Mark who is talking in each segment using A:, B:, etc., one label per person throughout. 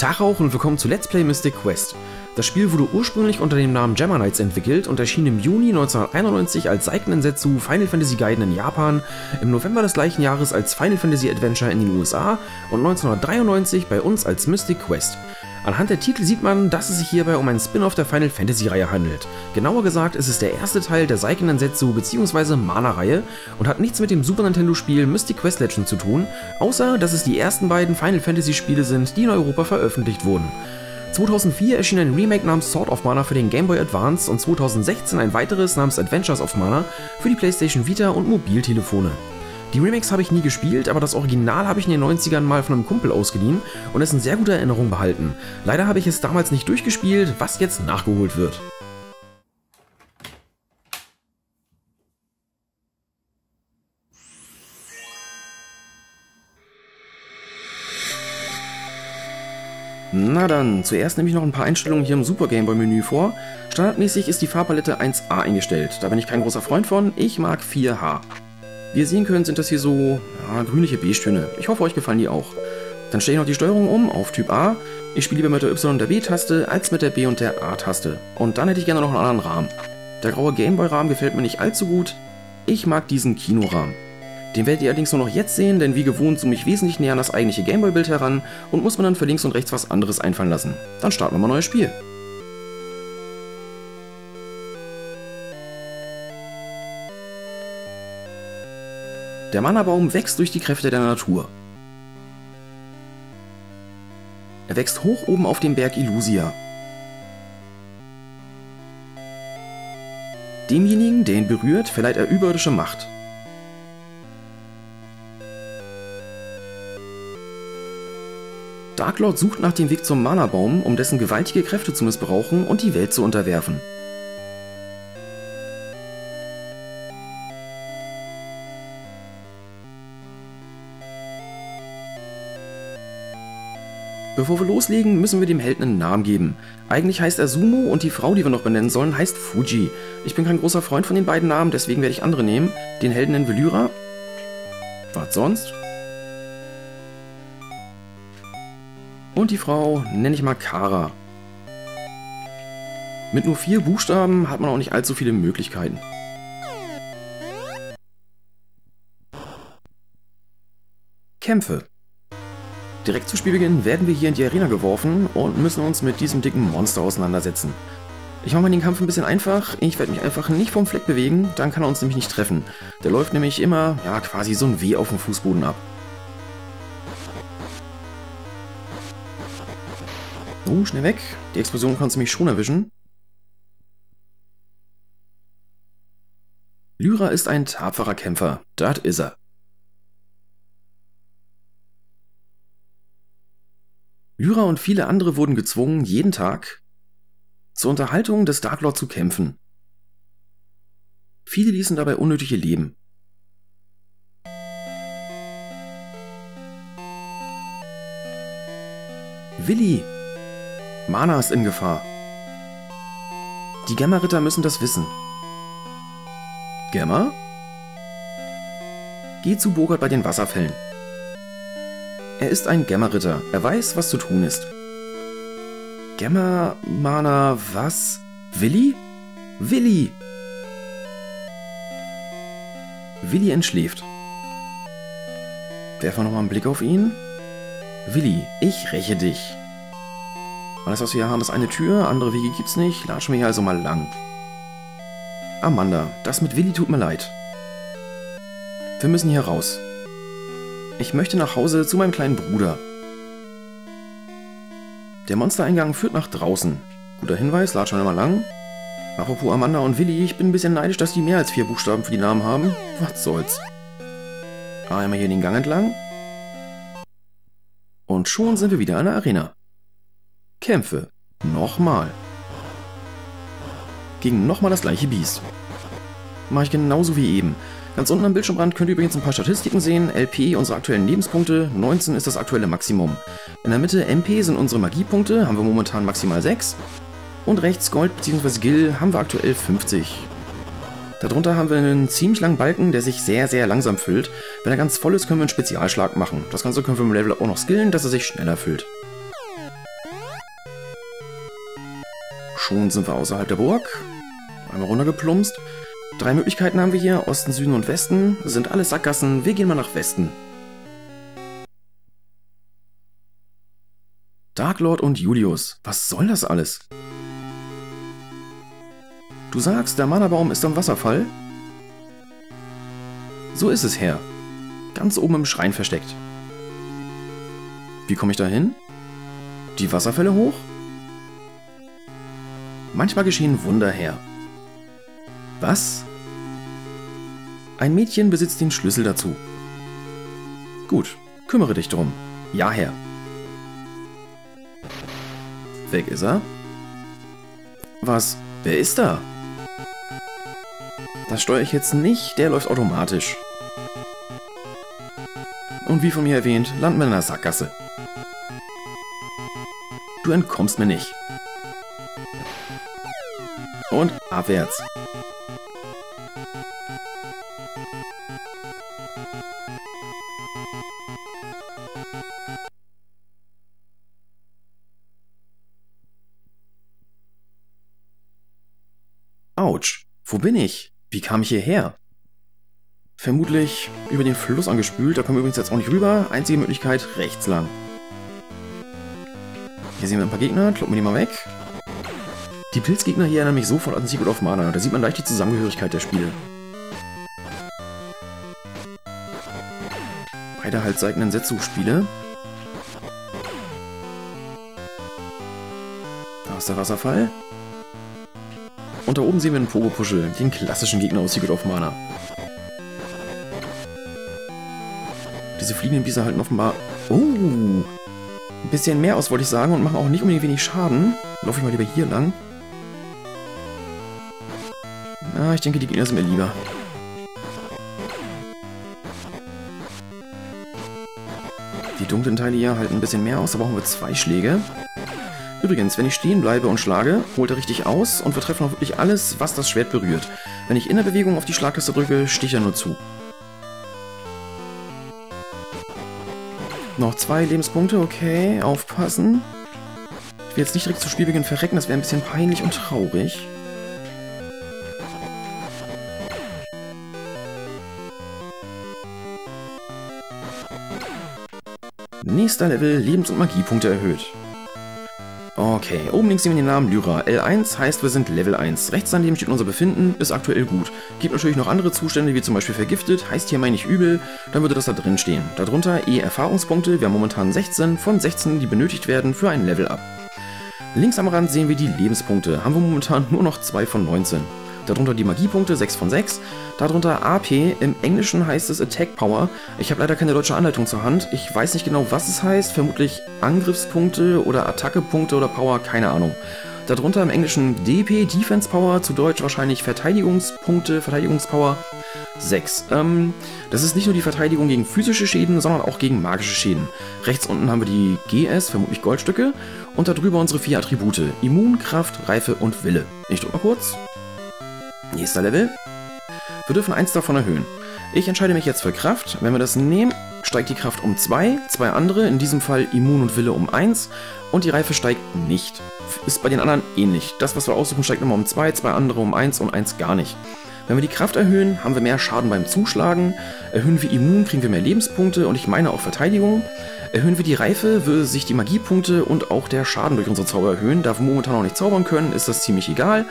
A: Tag auch und willkommen zu Let's Play Mystic Quest. Das Spiel wurde ursprünglich unter dem Namen Gemma Knights entwickelt und erschien im Juni 1991 als Seiken-Densetsu Final Fantasy Gaiden in Japan, im November des gleichen Jahres als Final Fantasy Adventure in den USA und 1993 bei uns als Mystic Quest. Anhand der Titel sieht man, dass es sich hierbei um einen Spin-off der Final Fantasy Reihe handelt. Genauer gesagt ist es der erste Teil der Seiken Densetsu bzw. Mana-Reihe und hat nichts mit dem Super Nintendo Spiel Mystic Quest Legend zu tun, außer dass es die ersten beiden Final Fantasy Spiele sind, die in Europa veröffentlicht wurden. 2004 erschien ein Remake namens Sword of Mana für den Game Boy Advance und 2016 ein weiteres namens Adventures of Mana für die PlayStation Vita und Mobiltelefone. Die Remakes habe ich nie gespielt, aber das Original habe ich in den 90ern mal von einem Kumpel ausgeliehen und es in sehr guter Erinnerung behalten. Leider habe ich es damals nicht durchgespielt, was jetzt nachgeholt wird. Na dann, zuerst nehme ich noch ein paar Einstellungen hier im Super Game Boy Menü vor. Standardmäßig ist die Farbpalette 1A eingestellt, da bin ich kein großer Freund von, ich mag 4H. Wie ihr sehen könnt, sind das hier so ja, grünliche Beige-Töne. Ich hoffe, euch gefallen die auch. Dann stelle ich noch die Steuerung um auf Typ A. Ich spiele lieber mit der Y- und der B-Taste als mit der B- und der A-Taste. Und dann hätte ich gerne noch einen anderen Rahmen. Der graue Gameboy-Rahmen gefällt mir nicht allzu gut. Ich mag diesen Kinorahmen. Den werdet ihr allerdings nur noch jetzt sehen, denn wie gewohnt zoome ich wesentlich näher an das eigentliche Gameboy-Bild heran und muss man dann für links und rechts was anderes einfallen lassen. Dann starten wir mal ein neues Spiel. Der Mana-Baum wächst durch die Kräfte der Natur. Er wächst hoch oben auf dem Berg Illusia. Demjenigen, der ihn berührt, verleiht er überirdische Macht. Darklord sucht nach dem Weg zum Mana-Baum, um dessen gewaltige Kräfte zu missbrauchen und die Welt zu unterwerfen. Bevor wir loslegen, müssen wir dem Helden einen Namen geben. Eigentlich heißt er Sumo und die Frau, die wir noch benennen sollen, heißt Fuji. Ich bin kein großer Freund von den beiden Namen, deswegen werde ich andere nehmen. Den Helden nennen wir Lyra. Was sonst? Und die Frau nenne ich mal Kara. Mit nur vier Buchstaben hat man auch nicht allzu viele Möglichkeiten. Kämpfe. Direkt zu Spielbeginn werden wir hier in die Arena geworfen und müssen uns mit diesem dicken Monster auseinandersetzen. Ich mache mal den Kampf ein bisschen einfach. Ich werde mich einfach nicht vom Fleck bewegen, dann kann er uns nämlich nicht treffen. Der läuft nämlich immer, ja, quasi so ein W auf dem Fußboden ab. Oh, schnell weg. Die Explosion kannst du mich schon erwischen. Lyra ist ein tapferer Kämpfer. Das ist er. Lyra und viele andere wurden gezwungen, jeden Tag zur Unterhaltung des Darklord zu kämpfen. Viele ließen dabei unnötige Leben. Willi! Mana ist in Gefahr. Die Gemma-Ritter müssen das wissen. Gemma? Geh zu Bogart bei den Wasserfällen. Er ist ein Gemma-Ritter. Er weiß, was zu tun ist. Gemma, Mana, was? Willi? Willi! Willi entschläft. Werfen wir nochmal einen Blick auf ihn. Willi, ich räche dich. Alles, was wir hier haben, ist eine Tür, andere Wege gibt's nicht. Latschen wir hier also mal lang. Amanda, das mit Willi tut mir leid. Wir müssen hier raus. Ich möchte nach Hause zu meinem kleinen Bruder. Der Monstereingang führt nach draußen. Guter Hinweis, latschen wir mal lang. Apropos Amanda und Willi, ich bin ein bisschen neidisch, dass die mehr als vier Buchstaben für die Namen haben. Was soll's. Einmal hier den Gang entlang. Und schon sind wir wieder in der Arena. Kämpfe. Nochmal. Gegen nochmal das gleiche Biest. Mache ich genauso wie eben. Ganz unten am Bildschirmrand könnt ihr übrigens ein paar Statistiken sehen. LP unsere aktuellen Lebenspunkte, 19 ist das aktuelle Maximum. In der Mitte MP sind unsere Magiepunkte, haben wir momentan maximal 6. Und rechts Gold bzw. Gil haben wir aktuell 50. Darunter haben wir einen ziemlich langen Balken, der sich sehr, sehr langsam füllt. Wenn er ganz voll ist, können wir einen Spezialschlag machen. Das Ganze können wir im Level auch noch skillen, dass er sich schneller füllt. schon sind wir außerhalb der Burg. Einmal runtergeplumpst. Drei Möglichkeiten haben wir hier, Osten, Süden und Westen. Sind alles Sackgassen, wir gehen mal nach Westen. Darklord und Julius, was soll das alles? Du sagst, der Mana-Baum ist am Wasserfall? So ist es, Herr. Ganz oben im Schrein versteckt. Wie komme ich da hin? Die Wasserfälle hoch? Manchmal geschehen Wunder, Herr. Was? Ein Mädchen besitzt den Schlüssel dazu. Gut, kümmere dich drum. Ja, Herr. Weg ist er. Was? Wer ist da? Das steuere ich jetzt nicht, der läuft automatisch. Und wie von mir erwähnt, landen wir in einer Sackgasse. Du entkommst mir nicht. Und abwärts. Autsch, wo bin ich? Wie kam ich hierher? Vermutlich über den Fluss angespült, da kommen wir übrigens jetzt auch nicht rüber. Einzige Möglichkeit, rechts lang. Hier sehen wir ein paar Gegner, kloppen wir die mal weg. Die Pilzgegner hier erinnern mich sofort an Secret of Mana, da sieht man leicht die Zusammengehörigkeit der Spiele. Beide halt Seiten Setsu-Spiele. Da ist der Wasserfall. Und da oben sehen wir einen Pogo-Puschel, den klassischen Gegner aus Secret of Mana. Diese fliegenden Biese halten offenbar... Oh! Ein bisschen mehr aus, wollte ich sagen, und machen auch nicht unbedingt wenig Schaden. Laufe ich mal lieber hier lang. Na, ich denke, die Gegner sind mir lieber. Dunklen Teile hier halten ein bisschen mehr aus, da brauchen wir zwei Schläge. Übrigens, wenn ich stehen bleibe und schlage, holt er richtig aus und wir treffen auch wirklich alles, was das Schwert berührt. Wenn ich in der Bewegung auf die Schlagtaste drücke, sticht er nur zu. Noch zwei Lebenspunkte, okay, aufpassen. Ich will jetzt nicht direkt zu Spielbeginn verrecken, das wäre ein bisschen peinlich und traurig. Nächster Level, Lebens- und Magiepunkte erhöht. Okay, oben links sehen wir den Namen Lyra. L1 heißt, wir sind Level 1. Rechts daneben steht unser Befinden, ist aktuell gut. Gibt natürlich noch andere Zustände, wie zum Beispiel vergiftet, heißt hier meine ich übel, dann würde das da drin stehen. Darunter E Erfahrungspunkte, wir haben momentan 16, von 16, die benötigt werden für ein Level Up. Links am Rand sehen wir die Lebenspunkte, haben wir momentan nur noch 2 von 19 darunter die Magiepunkte 6 von 6, darunter AP, im Englischen heißt es Attack Power. Ich habe leider keine deutsche Anleitung zur Hand, ich weiß nicht genau, was es heißt, vermutlich Angriffspunkte oder Attackepunkte oder Power, keine Ahnung. Darunter im Englischen DP, Defense Power, zu Deutsch wahrscheinlich Verteidigungspunkte, Verteidigungspower 6. Ähm, das ist nicht nur die Verteidigung gegen physische Schäden, sondern auch gegen magische Schäden. Rechts unten haben wir die GS, vermutlich Goldstücke, und darüber unsere vier Attribute. Immun, Kraft, Reife und Wille. Ich drücke mal kurz. Nächster Level. Wir dürfen eins davon erhöhen. Ich entscheide mich jetzt für Kraft. Wenn wir das nehmen, steigt die Kraft um 2, zwei andere, in diesem Fall Immun und Wille um 1 und die Reife steigt nicht. Ist bei den anderen ähnlich. Das, was wir aussuchen, steigt immer um 2, zwei andere um 1 und 1 gar nicht. Wenn wir die Kraft erhöhen, haben wir mehr Schaden beim Zuschlagen. Erhöhen wir Immun, kriegen wir mehr Lebenspunkte und ich meine auch Verteidigung. Erhöhen wir die Reife, würde sich die Magiepunkte und auch der Schaden durch unsere Zauber erhöhen. Da wir momentan noch nicht zaubern können, ist das ziemlich egal.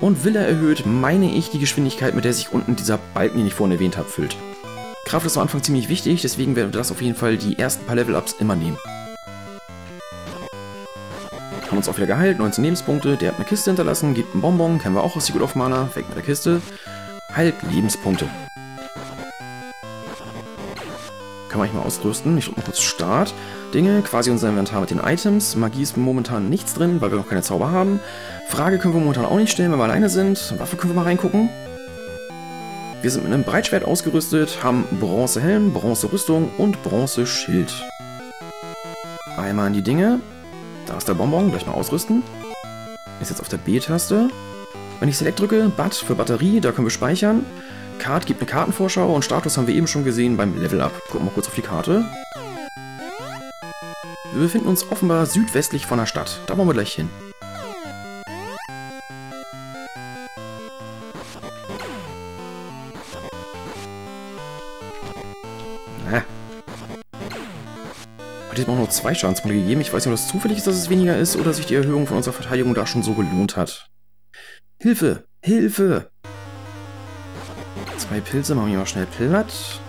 A: Und Wille erhöht, meine ich, die Geschwindigkeit, mit der sich unten dieser Balken, den ich vorhin erwähnt habe, füllt. Kraft ist am Anfang ziemlich wichtig, deswegen werden wir das auf jeden Fall die ersten paar Level-Ups immer nehmen. Haben uns auch wieder geheilt, 19 Lebenspunkte, der hat eine Kiste hinterlassen, gibt einen Bonbon, kennen wir auch aus Secret of Mana, weg mit der Kiste. Heilt Lebenspunkte. Kann man eigentlich mal ausrüsten. Ich drücke mal kurz Start. Dinge, quasi unser Inventar mit den Items. Magie ist momentan nichts drin, weil wir noch keine Zauber haben. Frage können wir momentan auch nicht stellen, wenn wir alleine sind. Waffe können wir mal reingucken. Wir sind mit einem Breitschwert ausgerüstet, haben Bronzehelm, Bronze-Rüstung und Bronze-Schild. Einmal in die Dinge. Da ist der Bonbon, gleich mal ausrüsten. Ist jetzt auf der B-Taste. Wenn ich Select drücke, Bat für Batterie, da können wir speichern. Card gibt eine Kartenvorschau und Status haben wir eben schon gesehen beim Level Up. Gucken wir kurz auf die Karte. Wir befinden uns offenbar südwestlich von der Stadt. Da wollen wir gleich hin. Na. Hat jetzt auch nur zwei Schadenspunkte gegeben. Ich weiß nicht, ob das zufällig ist, dass es weniger ist oder sich die Erhöhung von unserer Verteidigung da schon so gelohnt hat. Hilfe! Hilfe! Zwei Pilze, machen wir mal schnell platt.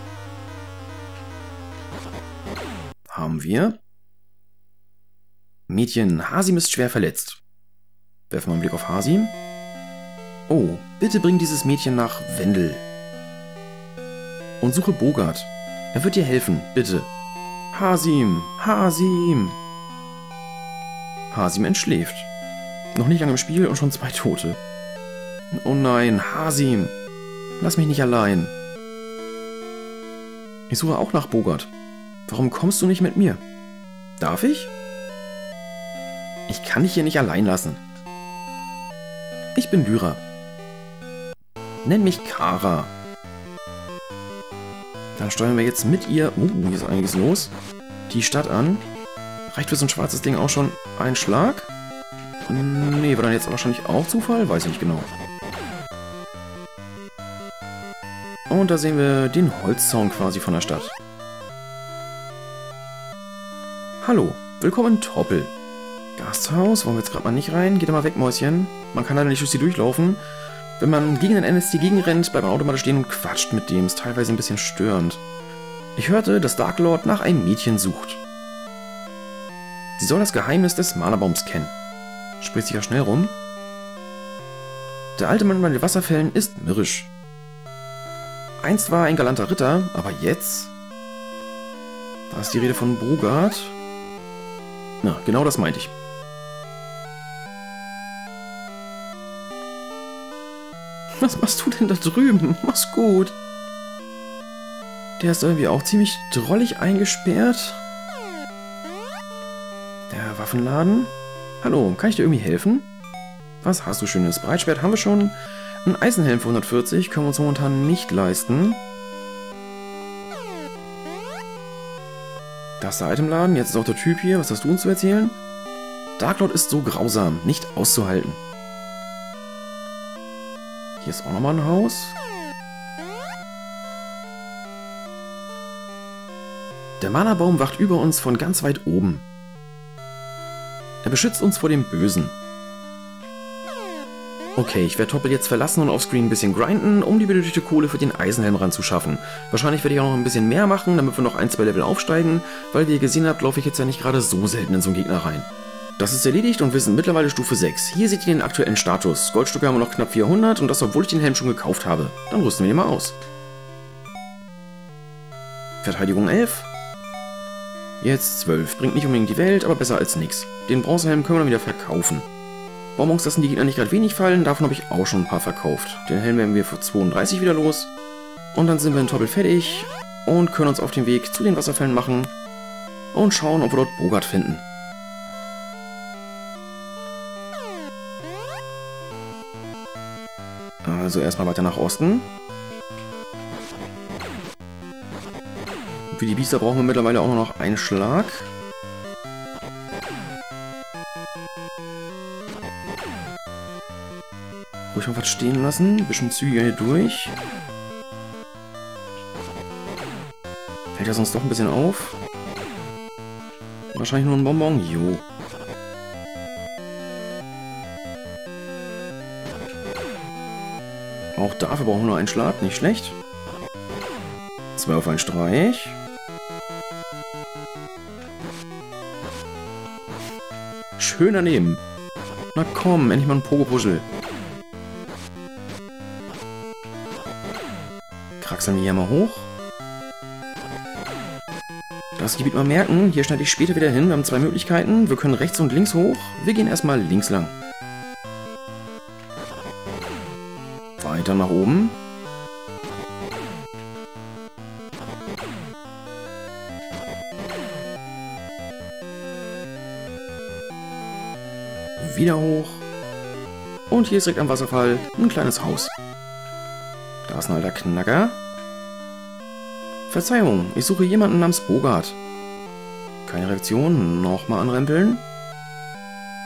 A: Haben wir. Mädchen, Hasim ist schwer verletzt. Werfen wir einen Blick auf Hasim. Oh, bitte bring dieses Mädchen nach Wendel. Und suche Bogart. Er wird dir helfen, bitte. Hasim, Hasim. Hasim entschläft. Noch nicht lange im Spiel und schon zwei Tote. Oh nein, Hasim. Lass mich nicht allein. Ich suche auch nach Bogart. Warum kommst du nicht mit mir? Darf ich? Ich kann dich hier nicht allein lassen. Ich bin Lyra. Nenn mich Kara. Dann steuern wir jetzt mit ihr... Uh, hier ist einiges los. Die Stadt an. Reicht für so ein schwarzes Ding auch schon ein Schlag? Nee, war dann jetzt wahrscheinlich auch Zufall? Weiß ich nicht genau. Und da sehen wir den Holzzaun quasi von der Stadt. Hallo, willkommen in Toppel. Gasthaus, wollen wir jetzt gerade mal nicht rein? Geht da mal weg, Mäuschen. Man kann leider nicht durch sie durchlaufen. Wenn man gegen den NSC gegenrennt, bleibt man automatisch stehen und quatscht mit dem. Ist teilweise ein bisschen störend. Ich hörte, dass Dark Lord nach einem Mädchen sucht. Sie soll das Geheimnis des Mana-Baums kennen. Spricht sich ja schnell rum. Der alte Mann bei den Wasserfällen ist mürrisch. Einst war er ein galanter Ritter, aber jetzt... Da ist die Rede von Brugard. Na, genau das meinte ich. Was machst du denn da drüben? Mach's gut. Der ist irgendwie auch ziemlich drollig eingesperrt. Der Waffenladen. Hallo, kann ich dir irgendwie helfen? Was hast du schönes? Breitschwert haben wir schon. Ein Eisenhelm für 140 können wir uns momentan nicht leisten. Das ist der Itemladen. Jetzt ist auch der Typ hier. Was hast du uns zu erzählen? Darklord ist so grausam, nicht auszuhalten. Hier ist auch nochmal ein Haus. Der Mana-Baum wacht über uns von ganz weit oben. Er beschützt uns vor dem Bösen. Okay, ich werde Toppel jetzt verlassen und offscreen ein bisschen grinden, um die benötigte Kohle für den Eisenhelm ranzuschaffen. Wahrscheinlich werde ich auch noch ein bisschen mehr machen, damit wir noch ein, zwei Level aufsteigen, weil wie ihr gesehen habt, laufe ich jetzt ja nicht gerade so selten in so einen Gegner rein. Das ist erledigt und wir sind mittlerweile Stufe 6. Hier seht ihr den aktuellen Status. Goldstücke haben wir noch knapp 400 und das obwohl ich den Helm schon gekauft habe. Dann rüsten wir den mal aus. Verteidigung 11. Jetzt 12. Bringt nicht unbedingt die Welt, aber besser als nichts. Den Bronzehelm können wir dann wieder verkaufen. Uns das die Gegner nicht gerade wenig fallen, davon habe ich auch schon ein paar verkauft. Den Helm werden wir für 32 wieder los. Und dann sind wir in Toppel fertig und können uns auf den Weg zu den Wasserfällen machen und schauen, ob wir dort Bogart finden. Also erstmal weiter nach Osten. Für die Biester brauchen wir mittlerweile auch nur noch einen Schlag. Ruhig mal was stehen lassen. Bisschen zügiger hier durch. Fällt ja sonst doch ein bisschen auf. Wahrscheinlich nur ein Bonbon. Jo. Auch dafür brauchen wir nur einen Schlag, nicht schlecht. Zwei auf einen Streich. Schön daneben. Na komm, endlich mal ein Pogo-Puschel. Kraxeln wir hier mal hoch. Das Gebiet mal merken, hier schneide ich später wieder hin. Wir haben zwei Möglichkeiten. Wir können rechts und links hoch. Wir gehen erstmal links lang. Weiter nach oben. Wieder hoch. Und hier ist direkt am Wasserfall ein kleines Haus. Da ist ein alter Knacker. Verzeihung, ich suche jemanden namens Bogart. Keine Reaktion. Nochmal anrempeln.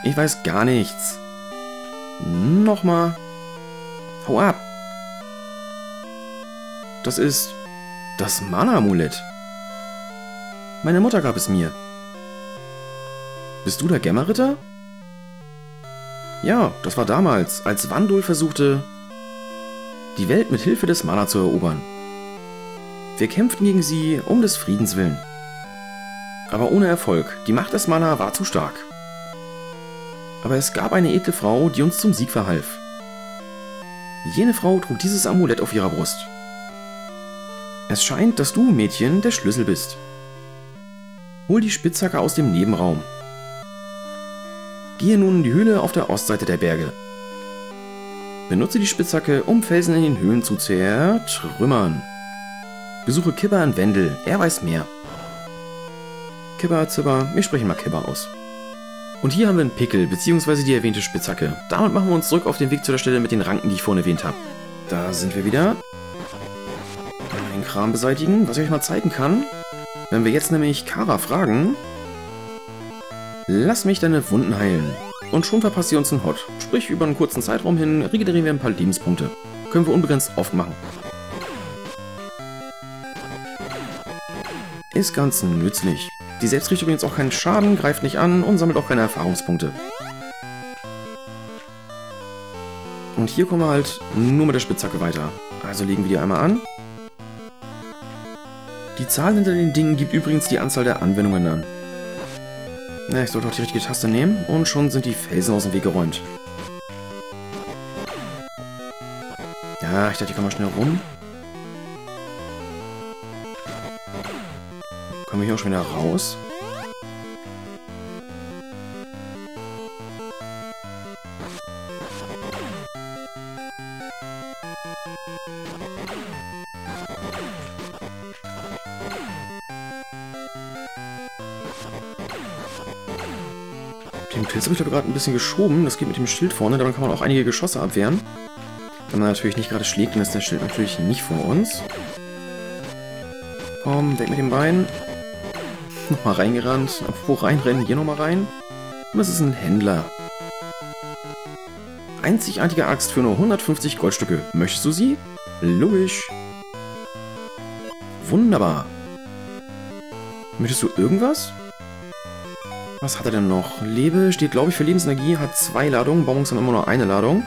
A: Ich weiß gar nichts. Nochmal. Hau ab! Das ist das Mana-Amulett. Meine Mutter gab es mir. bist du der Gemma-Ritter? Ja, das war damals, als Wandul versuchte, die Welt mit Hilfe des Mana zu erobern. Wir kämpften gegen sie um des Friedens willen. Aber ohne Erfolg, die Macht des Mana war zu stark. Aber es gab eine edle Frau, die uns zum Sieg verhalf. Jene Frau trug dieses Amulett auf ihrer Brust. Es scheint, dass du, Mädchen, der Schlüssel bist. Hol die Spitzhacke aus dem Nebenraum. Gehe nun in die Höhle auf der Ostseite der Berge. Benutze die Spitzhacke, um Felsen in den Höhlen zu zertrümmern. Besuche Kibber in Wendel, er weiß mehr. Kibber, Zibber, wir sprechen mal Kibber aus. Und hier haben wir einen Pickel, beziehungsweise die erwähnte Spitzhacke. Damit machen wir uns zurück auf den Weg zu der Stelle mit den Ranken, die ich vorhin erwähnt habe. Da sind wir wieder. Den Kram beseitigen, was ich euch mal zeigen kann. Wenn wir jetzt nämlich Kara fragen... Lass mich deine Wunden heilen. Und schon verpasst sie uns einen Hot. Sprich, über einen kurzen Zeitraum hin regenerieren wir ein paar Lebenspunkte. Können wir unbegrenzt oft machen. Ist ganz nützlich. Die selbst kriegt übrigens auch keinen Schaden, greift nicht an und sammelt auch keine Erfahrungspunkte. Und hier kommen wir halt nur mit der Spitzhacke weiter. Also legen wir die einmal an. Die Zahl hinter den Dingen gibt übrigens die Anzahl der Anwendungen an. Na, ich sollte auch die richtige Taste nehmen und schon sind die Felsen aus dem Weg geräumt. Ja, ich dachte, ich komme mal schnell rum. Kommen wir hier auch schon wieder raus? Den Pilz habe ich gerade ein bisschen geschoben. Das geht mit dem Schild vorne. Damit kann man auch einige Geschosse abwehren. Wenn man natürlich nicht gerade schlägt, dann ist der Schild natürlich nicht vor uns. Komm, weg mit dem Bein. Nochmal reingerannt. Apropos reinrennen, hier nochmal rein. Und das ist ein Händler. Einzigartige Axt für nur 150 Goldstücke. Möchtest du sie? Logisch. Wunderbar. Möchtest du irgendwas? Was hat er denn noch? Lebe steht, glaube ich, für Lebensenergie, hat zwei Ladungen, Bonbons haben immer nur eine Ladung.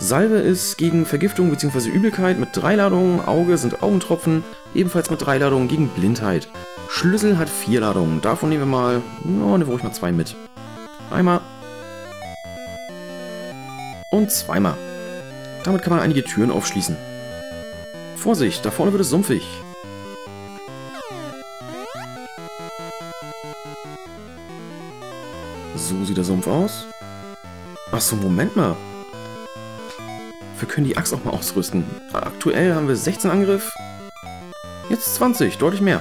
A: Salve ist gegen Vergiftung bzw. Übelkeit mit drei Ladungen, Auge sind Augentropfen, ebenfalls mit drei Ladungen gegen Blindheit. Schlüssel hat vier Ladungen, davon nehmen wir mal, no, nehmen wir ruhig mal zwei mit. Einmal. Und zweimal. Damit kann man einige Türen aufschließen. Vorsicht, da vorne wird es sumpfig. So sieht der Sumpf aus. Achso, Moment mal. Wir können die Axt auch mal ausrüsten. Aktuell haben wir 16 Angriff. Jetzt 20, deutlich mehr.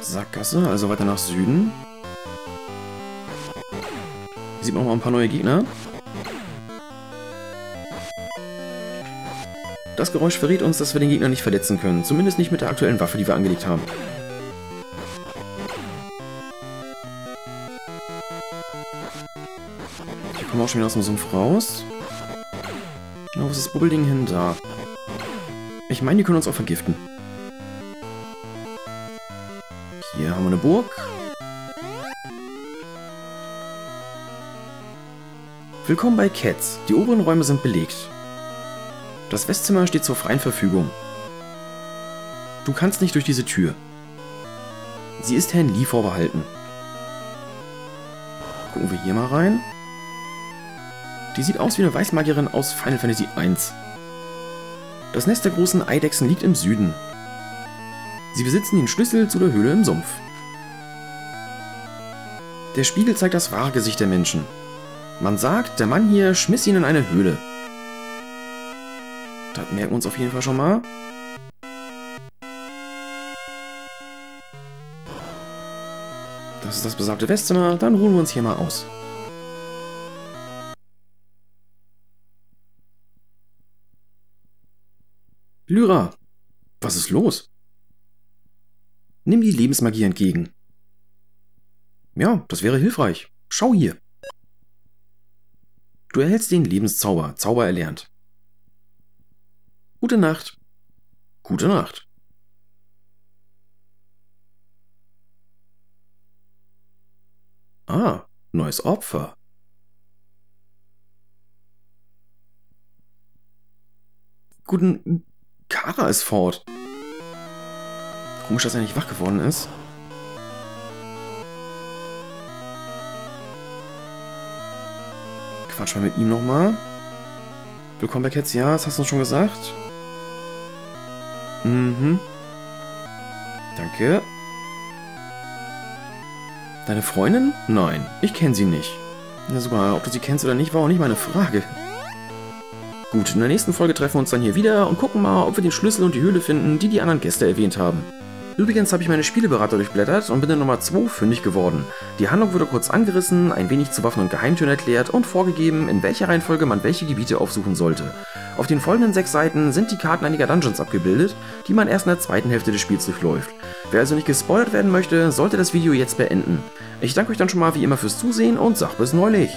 A: Sackgasse, also weiter nach Süden. Hier sieht man auch mal ein paar neue Gegner. Das Geräusch verrät uns, dass wir den Gegner nicht verletzen können. Zumindest nicht mit der aktuellen Waffe, die wir angelegt haben. Wir auch schon wieder aus dem Sumpf raus. Na, wo ist das Bubbelding hin? Da. Ich meine, die können uns auch vergiften. Hier haben wir eine Burg. Willkommen bei Cats. Die oberen Räume sind belegt. Das Westzimmer steht zur freien Verfügung. Du kannst nicht durch diese Tür. Sie ist Herrn Lee vorbehalten. Gucken wir hier mal rein. Die sieht aus wie eine Weißmagierin aus Final Fantasy I. Das Nest der großen Eidechsen liegt im Süden. Sie besitzen den Schlüssel zu der Höhle im Sumpf. Der Spiegel zeigt das wahre Gesicht der Menschen. Man sagt, der Mann hier schmiss ihn in eine Höhle. Das merken wir uns auf jeden Fall schon mal. Das ist das besagte Westzimmer. Dann ruhen wir uns hier mal aus. Lyra, was ist los? Nimm die Lebensmagie entgegen. Ja, das wäre hilfreich. Schau hier. Du erhältst den Lebenszauber, Zauber erlernt. Gute Nacht. Gute Nacht. Ah, neues Opfer. Guten... Kara ist fort. Komisch, dass er nicht wach geworden ist. Quatsch mal mit ihm nochmal. Willkommen bei Cats, ja, das hast du schon gesagt. Mhm. Danke. Deine Freundin? Nein, ich kenne sie nicht. Na super, ob du sie kennst oder nicht, war auch nicht meine Frage. Gut, in der nächsten Folge treffen wir uns dann hier wieder und gucken mal, ob wir den Schlüssel und die Höhle finden, die die anderen Gäste erwähnt haben. Übrigens habe ich meine Spieleberater durchblättert und bin in Nummer 2 fündig geworden. Die Handlung wurde kurz angerissen, ein wenig zu Waffen und Geheimtüren erklärt und vorgegeben, in welcher Reihenfolge man welche Gebiete aufsuchen sollte. Auf den folgenden sechs Seiten sind die Karten einiger Dungeons abgebildet, die man erst in der zweiten Hälfte des Spiels durchläuft. Wer also nicht gespoilert werden möchte, sollte das Video jetzt beenden. Ich danke euch dann schon mal wie immer fürs Zusehen und sag bis neulich.